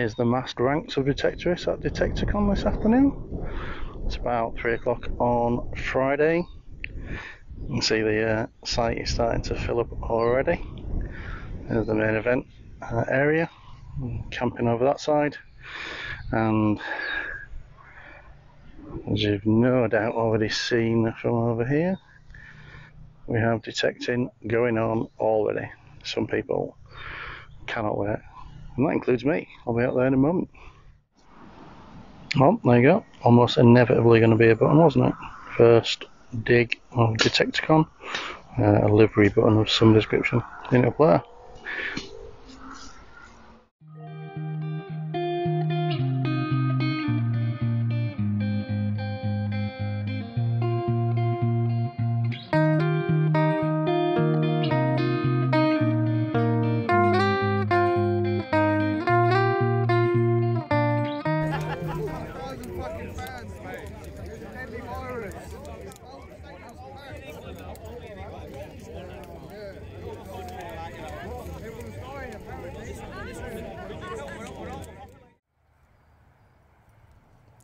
here's the masked ranks of detectorists at Detectorcon this afternoon. It's about 3 o'clock on Friday. You can see the uh, site is starting to fill up already. There's the main event uh, area, camping over that side. And as you've no doubt already seen from over here, we have detecting going on already. Some people cannot wait, and that includes me. I'll be out there in a moment. Well, there you go. Almost inevitably going to be a button, wasn't it? First dig of Detectorcon, uh, a livery button of some description in up there.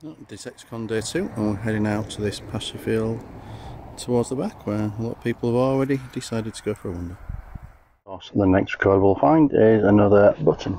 Oh, Detectorcon Day 2 and we're heading out to this pasture field towards the back where a lot of people have already decided to go for a wander. The next record we'll find is another button.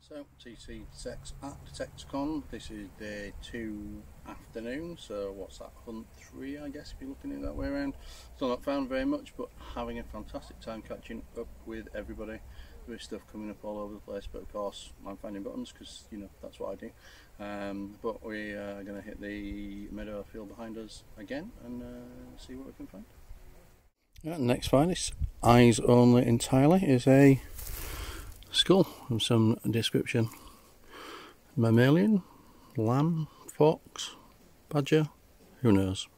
So tcDetects at Detectorcon, this is day two afternoon, so what's that, hunt three I guess if you're looking it that way around. Still not found very much but having a fantastic time catching up with everybody. There's stuff coming up all over the place but of course I'm finding buttons because you know that's what I do. Um, but we are going to hit the meadow field behind us again and uh, see what we can find. Yeah, next find is eyes only entirely is a skull of some description. Mammalian, lamb, fox, badger, who knows.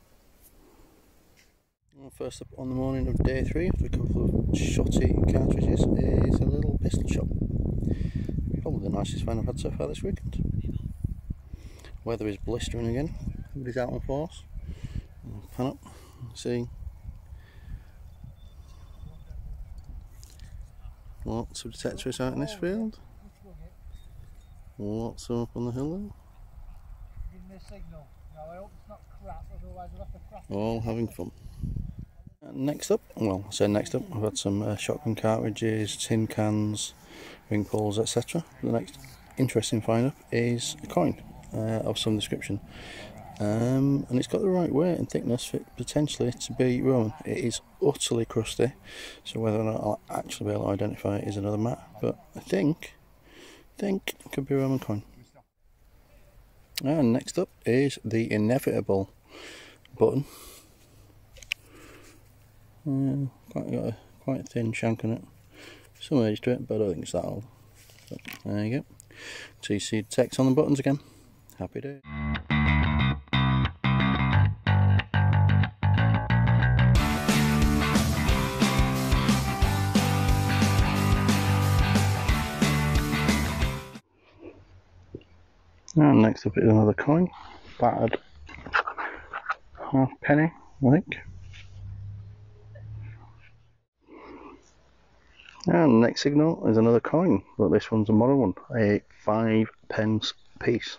Well, first up on the morning of day three, after a couple of shotty cartridges, is a little pistol shot. Probably the nicest find I've had so far this weekend. Weather is blistering again, everybody's out on force. Pan up, see Lots of detectorists out in this field. Lots of up on the hill All having fun. next up, well I say next up, I've had some uh, shotgun cartridges, tin cans, pulls etc. The next interesting find up is a coin uh, of some description. Um, and it's got the right weight and thickness for potentially to be Roman. It is utterly crusty, so whether or not I'll actually be able to identify it is another matter. But I think, think it could be a Roman coin. And next up is the inevitable button. Uh, quite got a quite thin shank on it. Some age to it, but I don't think it's that old. There you go. tcDetects on the buttons again. Happy day. And next up is another coin, battered half penny, I think. And next signal is another coin, but this one's a modern one, a five pence piece.